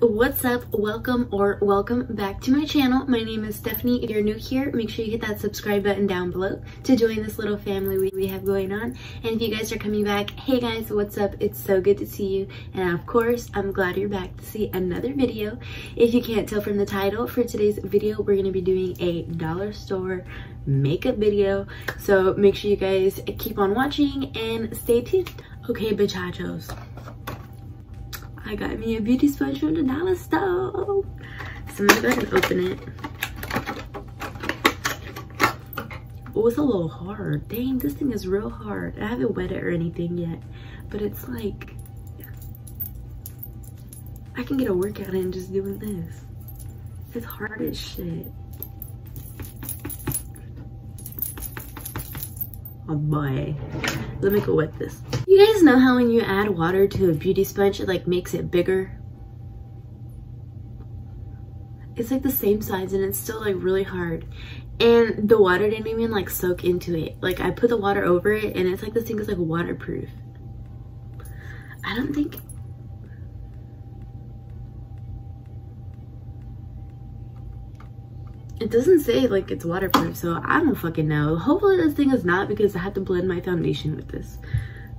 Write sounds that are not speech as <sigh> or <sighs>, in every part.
What's up? Welcome or welcome back to my channel. My name is Stephanie. If you're new here, make sure you hit that subscribe button down below to join this little family we, we have going on. And if you guys are coming back, hey guys, what's up? It's so good to see you. And of course, I'm glad you're back to see another video. If you can't tell from the title, for today's video, we're going to be doing a dollar store makeup video. So make sure you guys keep on watching and stay tuned. Okay, bachachos. I got me a beauty sponge from the dollar store. So I'm gonna go ahead and open it. Oh, it's a little hard. Dang, this thing is real hard. I haven't wet it or anything yet, but it's like, I can get a workout in just doing this. It's hard as shit. Oh boy. Let me go wet this. You guys know how when you add water to a beauty sponge, it like makes it bigger? It's like the same size and it's still like really hard. And the water didn't even like soak into it. Like I put the water over it and it's like this thing is like waterproof. I don't think it doesn't say like it's waterproof so i don't fucking know. Hopefully this thing is not because i had to blend my foundation with this.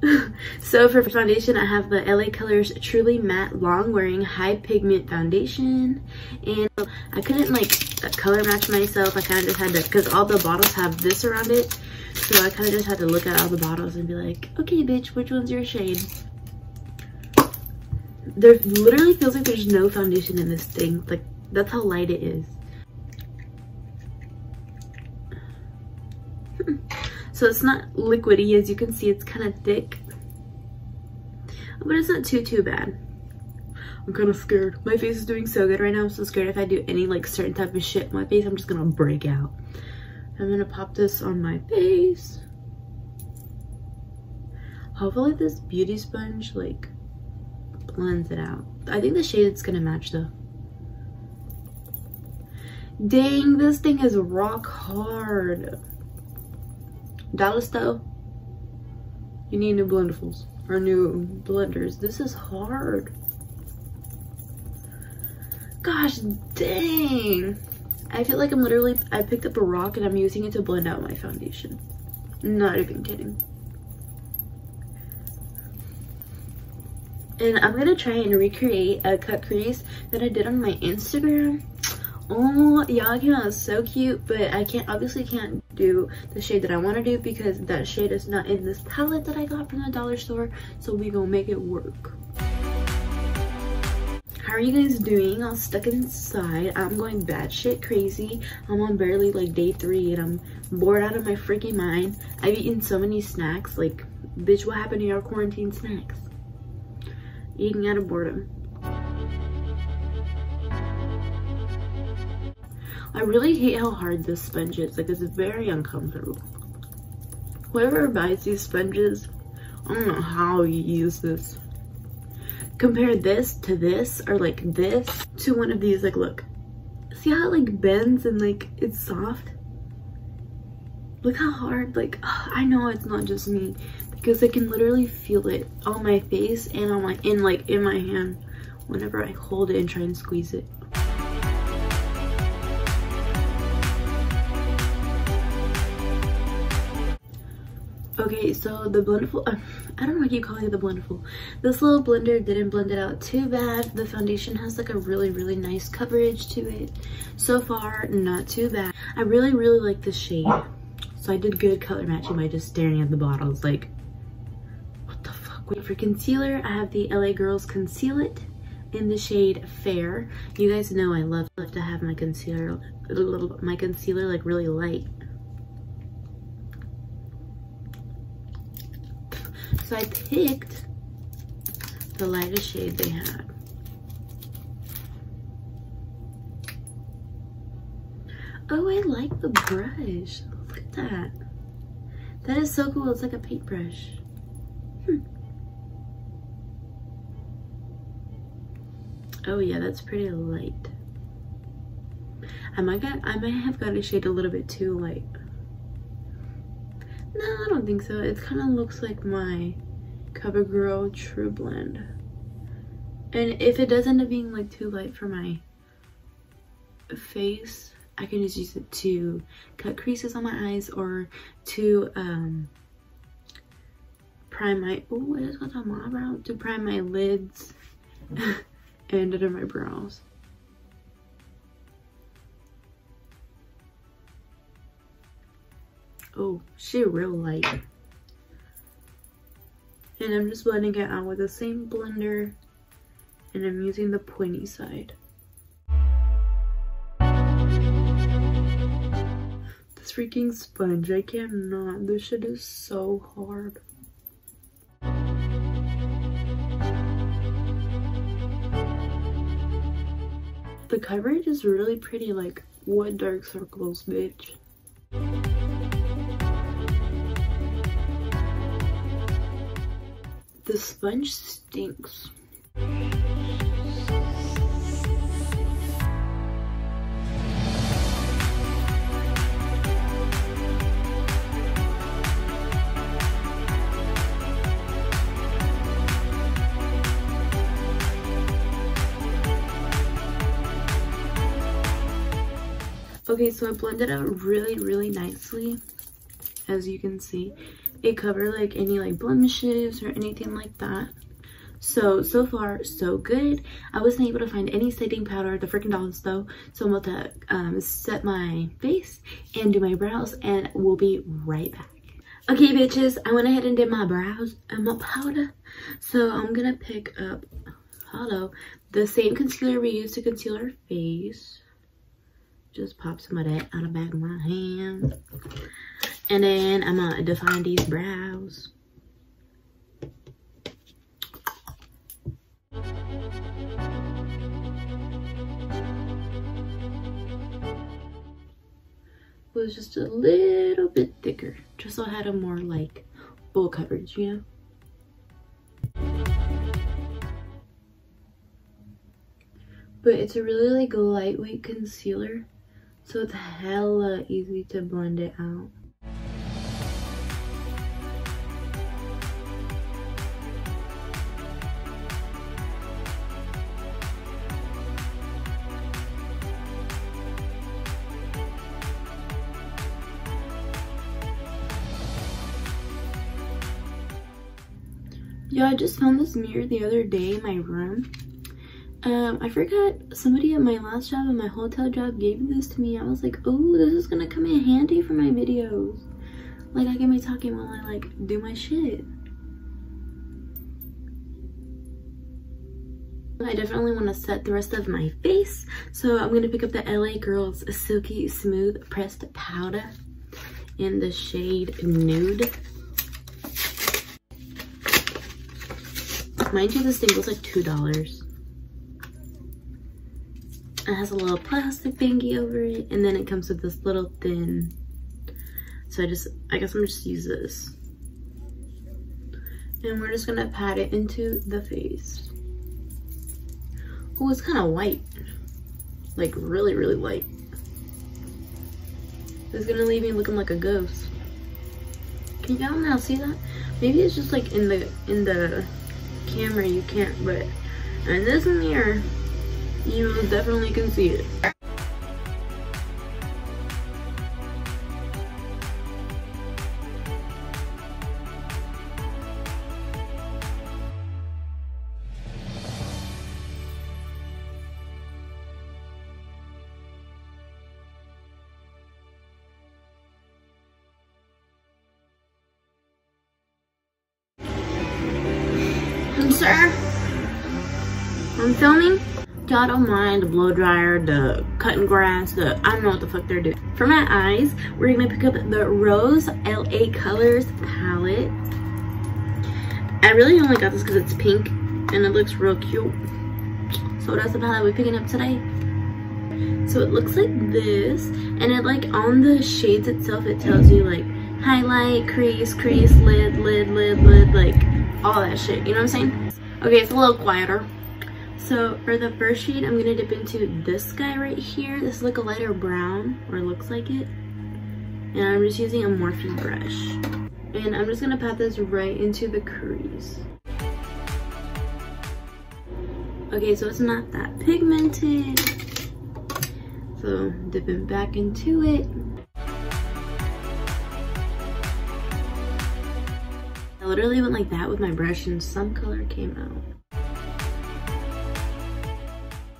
<laughs> So for foundation i have the LA Colors truly matte long wearing high pigment foundation. And i couldn't like color match myself. I kind of just had to because all the bottles have this around it. So i kind of just had to look at all the bottles and be like okay bitch which one's your shade? There literally feels like there's no foundation in this thing. Like that's how light it is so it's not liquidy as you can see. It's kind of thick. But it's not too too bad. I'm kind of scared. My face is doing so good right now. I'm so scared if i do any like certain type of shit my face i'm just gonna break out. I'm gonna pop this on my face. Hopefully this beauty sponge like blends it out. I think the shade it's gonna match though. Dang this thing is rock hard Dallas though, you need new blenderfuls or new blenders. This is hard. Gosh dang. I feel like I'm literally, I picked up a rock and I'm using it to blend out my foundation. Not even kidding. And I'm gonna try and recreate a cut crease that I did on my Instagram oh y'all came out so cute but i can't obviously can't do the shade that i want to do because that shade is not in this palette that i got from the dollar store so we gonna make it work. How are you guys doing? I'm stuck inside. I'm going batshit crazy. I'm on barely like day three and i'm bored out of my freaking mind. I've eaten so many snacks like bitch what happened to your quarantine snacks? Eating out of boredom I really hate how hard this sponge is. Like, it's very uncomfortable. Whoever buys these sponges, I don't know how you use this. Compare this to this, or like this, to one of these. Like, look. See how it like bends and like it's soft? Look how hard, like, I know it's not just me. Because I can literally feel it on my face and on my, in like, in my hand whenever I hold it and try and squeeze it. Okay, so the Blendiful, uh, I don't know why I keep calling it the Blendiful. This little blender didn't blend it out too bad. The foundation has like a really, really nice coverage to it. So far, not too bad. I really, really like this shade. So I did good color matching by just staring at the bottles like, what the fuck? Wait, for concealer, I have the LA Girls Conceal It in the shade Fair. You guys know I love, love to have my concealer, my concealer like really light. So I picked the lightest shade they had. Oh, I like the brush. Look at that. That is so cool. It's like a paintbrush. Hmm. Oh yeah, that's pretty light. I might got I might have got a shade a little bit too light. No, I don't think so. It kind of looks like my CoverGirl True Blend. And if it does end up being like too light for my face, I can just use it to cut creases on my eyes or to um, prime my, oh, I just got my eyebrow, to prime my lids <laughs> and under my brows. Oh, she real light. And I'm just blending it out with the same blender and I'm using the pointy side. This freaking sponge, I cannot. This shit is so hard. The coverage is really pretty, like, what dark circles, bitch. The sponge stinks. Okay, so I blended out really, really nicely, as you can see it covered like any like blemishes or anything like that. So so far so good. I wasn't able to find any setting powder. At the freaking dolls though so i'm about to um, set my face and do my brows and we'll be right back. Okay bitches i went ahead and did my brows and my powder. So i'm gonna pick up hello the same concealer we used to conceal our face. Just pop some of that out of the back of my hand and then I'm gonna define these brows. was just a little bit thicker just so I had a more like full coverage you know but it's a really like lightweight concealer so it's hella easy to blend it out Yeah, I just found this mirror the other day in my room. Um, I forgot somebody at my last job, at my hotel job, gave this to me. I was like, oh, this is gonna come in handy for my videos. Like, I can be talking while I, like, do my shit. I definitely want to set the rest of my face. So I'm going to pick up the LA Girls Silky Smooth Pressed Powder in the shade Nude. Mind you, this thing was like $2. It has a little plastic thingy over it, and then it comes with this little thin. So I just, I guess I'm just use this. And we're just gonna pat it into the face. Oh, it's kind of white. Like really, really white. It's gonna leave me looking like a ghost. Can y'all now see that? Maybe it's just like in the, in the camera you can't, but in this mirror, you definitely can see it. I'm filming. Y'all don't mind the blow dryer, the cutting grass, the I don't know what the fuck they're doing. For my eyes, we're gonna pick up the Rose LA Colors palette. I really only got this because it's pink and it looks real cute. So that's the palette we're picking up today. So it looks like this and it like on the shades itself it tells you like highlight, crease, crease, lid, lid, lid, lid, like all that shit, you know what I'm saying? Okay, it's a little quieter. So for the first shade, I'm gonna dip into this guy right here. This is like a lighter brown, or looks like it. And I'm just using a Morphe brush. And I'm just gonna pat this right into the crease. Okay, so it's not that pigmented. So dipping back into it. I literally went like that with my brush and some color came out.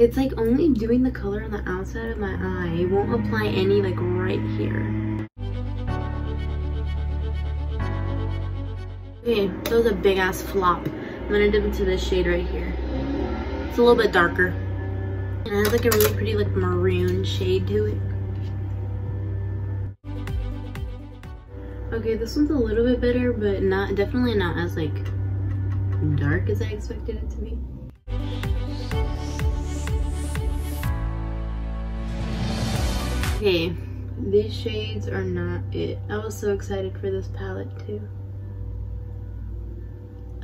It's like only doing the color on the outside of my eye. It won't apply any like right here. Okay, that was a big ass flop. I'm gonna dip into this shade right here. It's a little bit darker. And it has like a really pretty like maroon shade to it. Okay, this one's a little bit better, but not definitely not as like dark as I expected it to be. Okay, these shades are not it. I was so excited for this palette too.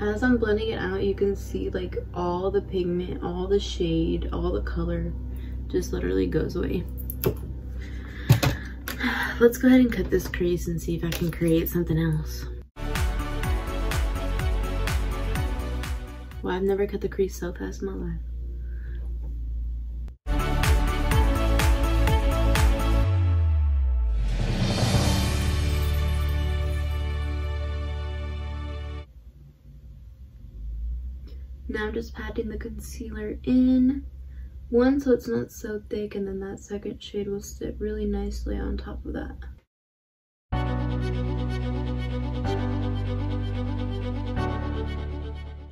As I'm blending it out, you can see like all the pigment, all the shade, all the color just literally goes away. <sighs> Let's go ahead and cut this crease and see if I can create something else. Well, I've never cut the crease so fast in my life. I'm just patting the concealer in. One, so it's not so thick, and then that second shade will sit really nicely on top of that.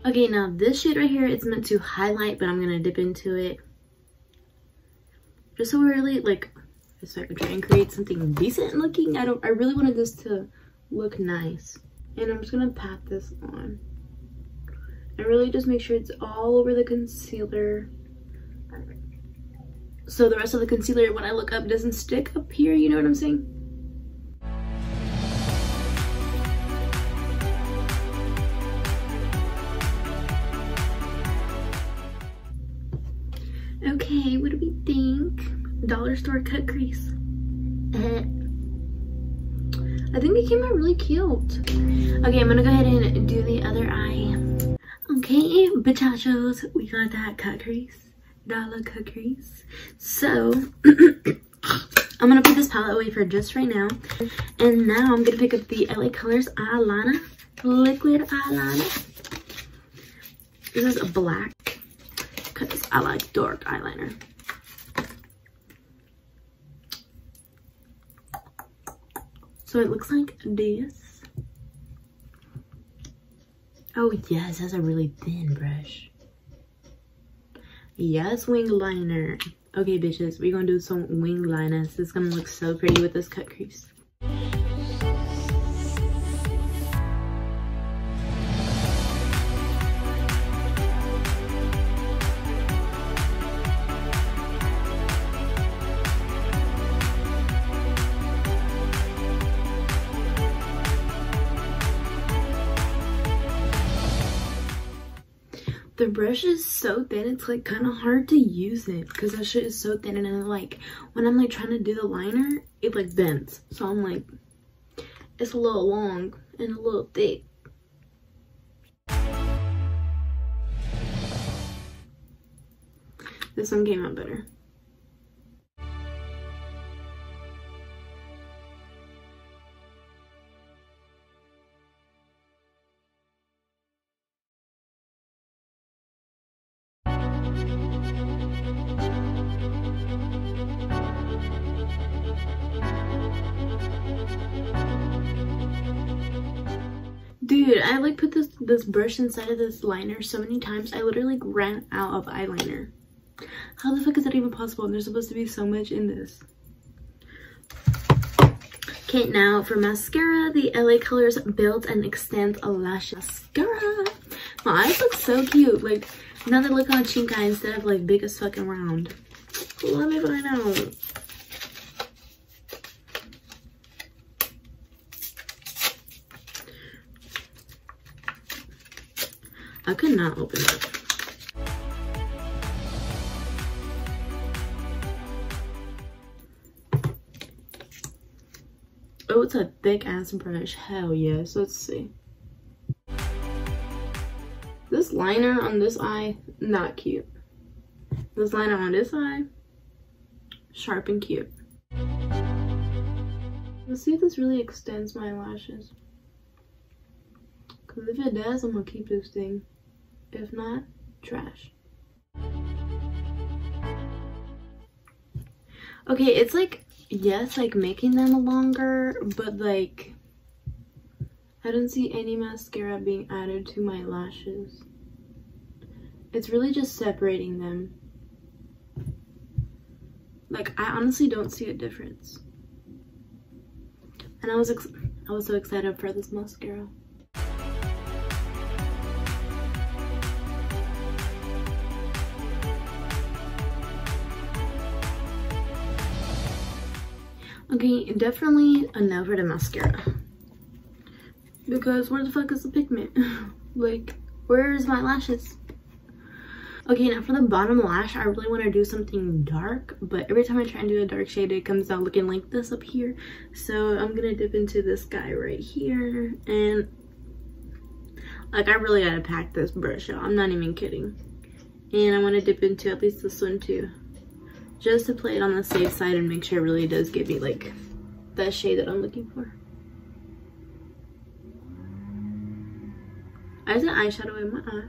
Okay, now this shade right here, it's meant to highlight, but I'm gonna dip into it. Just so we really, like, I can try and create something decent looking. I don't, I really wanted this to look nice. And I'm just gonna pat this on and really just make sure it's all over the concealer. So the rest of the concealer when I look up doesn't stick up here you know what I'm saying? Okay what do we think? Dollar store cut crease. Eh. I think it came out really cute. Okay, I'm gonna go ahead and do the other eye. Okay, bitachos, we got that cut crease, dollar cut crease. So, <coughs> I'm gonna put this palette away for just right now. And now I'm gonna pick up the LA Colors eyeliner, liquid eyeliner. This is a black, because I like dark eyeliner. So it looks like this. Oh yes, that's a really thin brush. Yes, wing liner. Okay, bitches, we're gonna do some wing liners. This is gonna look so pretty with this cut crease. Brush is so thin it's like kind of hard to use it because that shit is so thin and then like when i'm like trying to do the liner it like bends. So i'm like it's a little long and a little thick. This one came out better I like put this this brush inside of this liner so many times. I literally ran out of eyeliner. How the fuck is that even possible? And there's supposed to be so much in this. Okay, now for mascara, the LA Colors Build and Extend Lash Mascara. My eyes look so cute. Like, now they look on chink eye instead of like big as fucking round. Let me find out. I could not open it. Oh, it's a thick ass brush. Hell yes. Let's see. This liner on this eye, not cute. This liner on this eye, Sharp and cute. Let's see if this really extends my lashes. Because if it does, I'm going to keep this thing. If not, trash. Okay, it's like, yes, like making them longer, but like, I don't see any mascara being added to my lashes. It's really just separating them. Like, I honestly don't see a difference. And I was I was so excited for this mascara. Okay, definitely enough for the mascara. Because where the fuck is the pigment? <laughs> like, where's my lashes? Okay, now for the bottom lash, I really want to do something dark, but every time I try and do a dark shade, it comes out looking like this up here. So I'm going to dip into this guy right here, and like I really got to pack this brush out. I'm not even kidding. And I want to dip into at least this one too, just to play it on the safe side and make sure it really does give me like that shade that I'm looking for. I have an eyeshadow in my eye.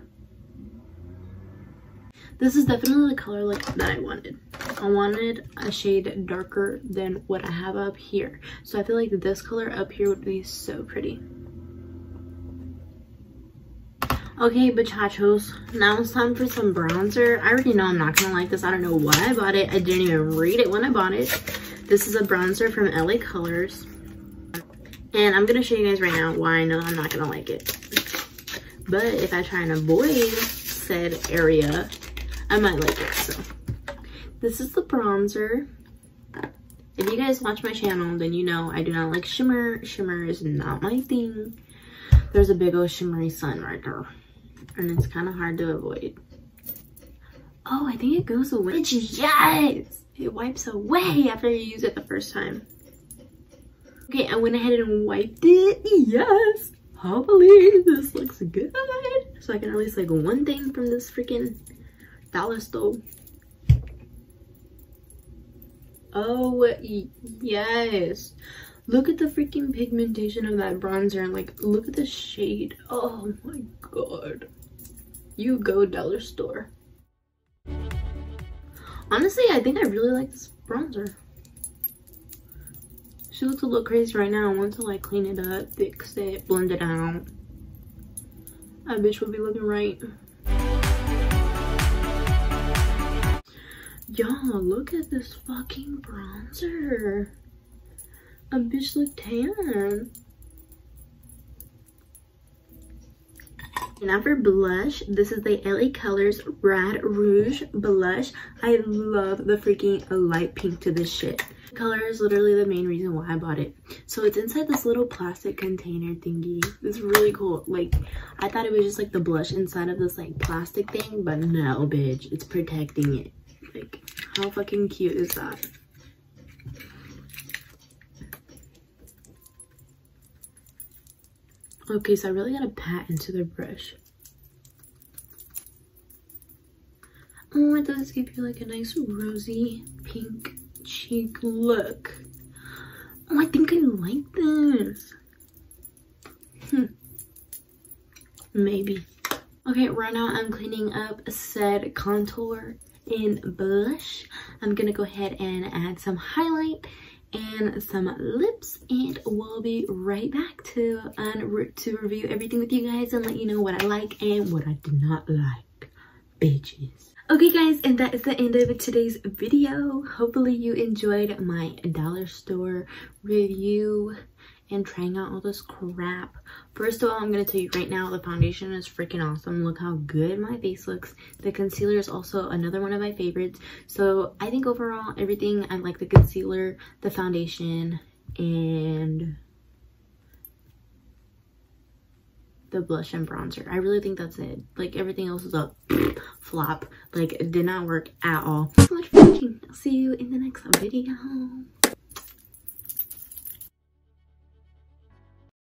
This is definitely the color like that I wanted. I wanted a shade darker than what I have up here. So I feel like this color up here would be so pretty. Okay, bachachos, now it's time for some bronzer. I already know I'm not gonna like this. I don't know why I bought it. I didn't even read it when I bought it. This is a bronzer from LA Colors. And I'm gonna show you guys right now why I know I'm not gonna like it. But if I try and avoid said area, I might like it. So this is the bronzer. If you guys watch my channel, then you know I do not like shimmer. Shimmer is not my thing. There's a big old shimmery sun right there. And it's kind of hard to avoid. Oh, I think it goes away. Yes! It wipes away after you use it the first time. Okay, I went ahead and wiped it. Yes! Hopefully this looks good. So I can at least like one thing from this freaking dollar store. Oh, yes. Look at the freaking pigmentation of that bronzer and like, look at the shade. Oh my god. You go dollar store. Honestly, I think I really like this bronzer. She looks a little crazy right now. I want to like clean it up, fix it, blend it out. That bitch will be looking right. Y'all, look at this fucking bronzer. A bitch look tan. Now for blush, this is the LA Colors Rad Rouge Blush. I love the freaking light pink to this shit. The color is literally the main reason why I bought it. So it's inside this little plastic container thingy. It's really cool. Like, I thought it was just like the blush inside of this like plastic thing, but no, bitch. It's protecting it. Like, how fucking cute is that? Okay, so I really gotta pat into the brush. Oh, it does give you like a nice rosy pink cheek look. Oh, I think I like this. Hmm. Maybe. Okay, right now I'm cleaning up said contour in blush. I'm gonna go ahead and add some highlight and some lips and we'll be right back to to review everything with you guys and let you know what I like and what I do not like. Bitches. Okay guys and that is the end of today's video. Hopefully you enjoyed my dollar store review and trying out all this crap. First of all, I'm going to tell you right now, the foundation is freaking awesome. Look how good my face looks. The concealer is also another one of my favorites. So I think overall, everything, I like the concealer, the foundation, and the blush and bronzer. I really think that's it. Like everything else is a <clears throat> flop. Like it did not work at all. So much for watching. I'll see you in the next video.